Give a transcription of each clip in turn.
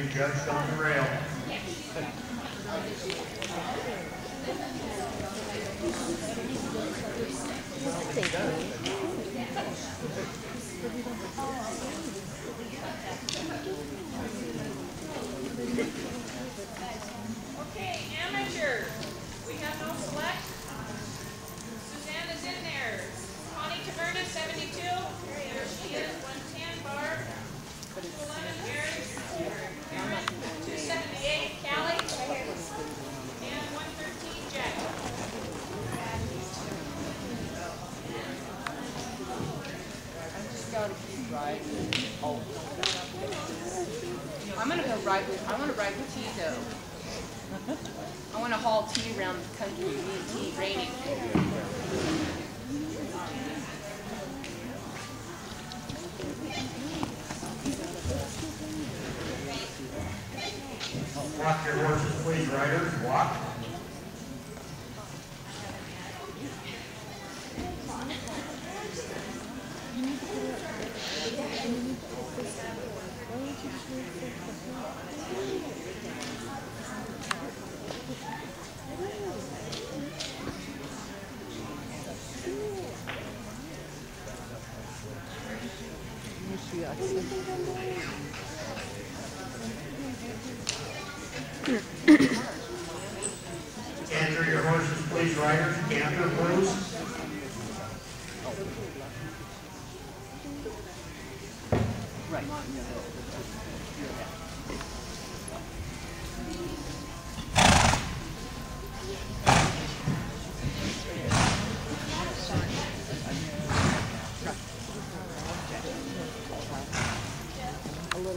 Being judged on the rail. Okay, amateur. We have no select. Suzanne is in there. Connie Taverna, seventy-two. There she is, one-ten, Barb. Two-eleven, Mary. Karen, two seventy-eight, Callie. And one thirteen, Jack. I just gotta keep riding. Oh. I'm gonna go ride with, I wanna ride with T though. I wanna haul T around the country, me and T, raining. Walk your horses, please, riders, walk. Enter your horses, please, riders, canter, please. Right. No,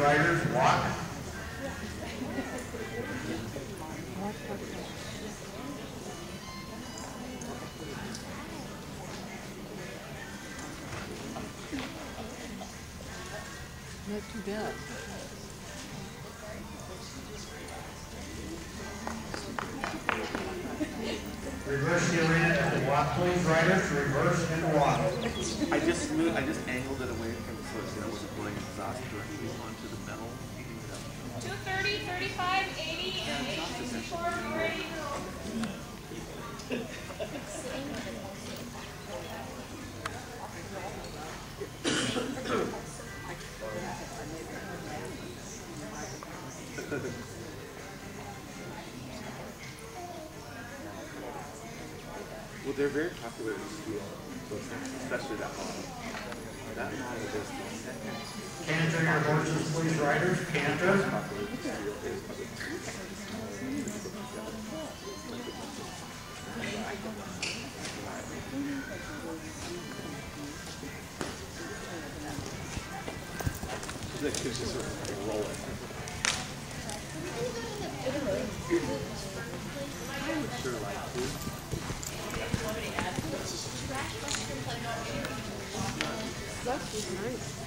riders, walk. Not too bad. Reverse the arena to the Walk please, riders, reverse and walk. I just moved, I just angled it away from so it wasn't blowing exhaust directly onto the metal. heating it up. 230, 35, 80, and 864, be ready. Well, they're very popular in steel, things, especially that model. That model is Your horses, please, riders, canter. popular in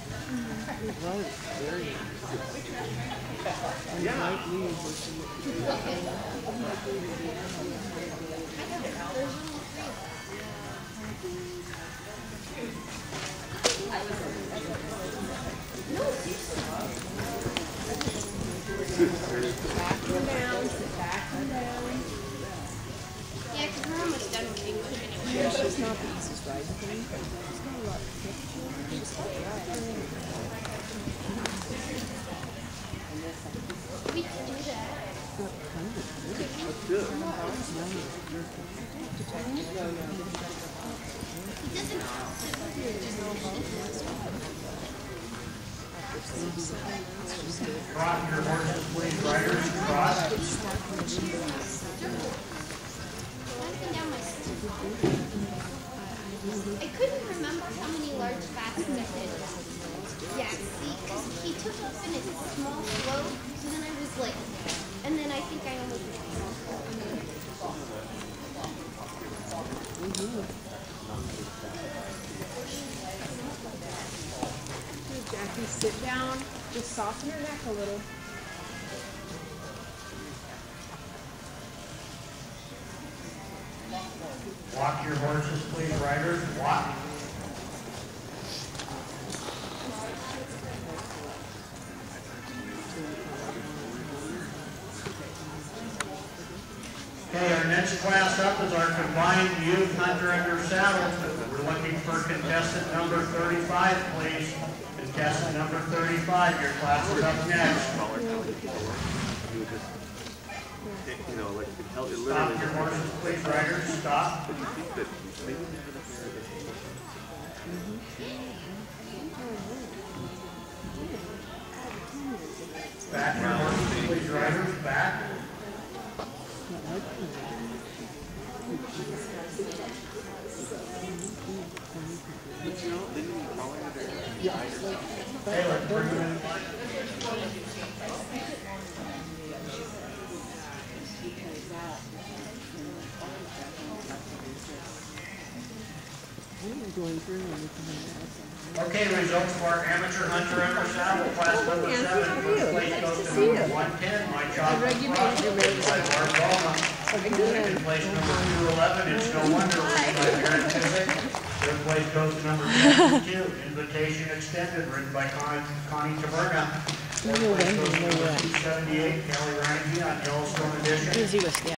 Yeah, because we're almost done with English anyway. We can do that. He doesn't Trot your horses, please, riders, trot. In a so then I was like, and then I think I almost. Jackie, sit down. Just soften your neck a little. Walk your horses, please, riders, walk. Next class up is our combined youth hunter under saddle. We're looking for contestant number thirty-five, please. Contestant number thirty-five, your class is up next. Stop your horses, please, stop your horses, please, riders, back. But you know, then you call it there. Okay, let's bring them in. Okay, results for our amateur hunter under saddle, class number seven. First place goes to number one ten, my chocolate frost, by Barb Ballmer. Second place number two eleven, it's no wonder, written by Aaron Tippett. Third place goes to number fifty-two, invitation extended, written by Con- Connie Taberna. Fourth place goes to number two seventy-eight, Kelly Rangy on Yellowstone edition.